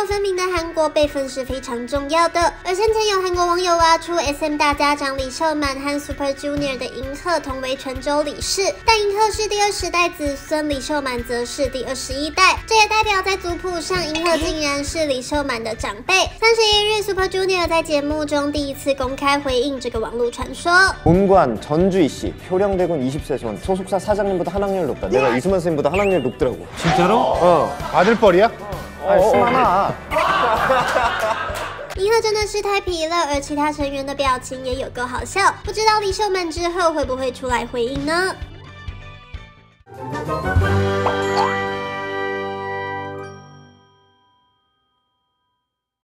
幼分明的韩国辈分是非常重要的。而先前有韩国网友挖出 SM 大家长李秀满和 Super Junior 的银赫同为泉州李氏，但银赫是第二十代子孙，李秀满则是第二十一代，这也代表在族谱上，银赫竟然是李秀满的长辈。三十一日，Super Junior 在节目中第一次公开回应这个网络传说。 본관 전주희 씨, 효령대군 20세 손, 소속사 사장님보다 한 학년 높다. 내가 이수만 선생님보다 한 학년 높더라고. 진짜로? 어, 아들뻘이야? 哦，妈呀！银河真的是太皮了，而其他成员的表情也有够好笑。不知道立秀们之后会不会出来回应呢？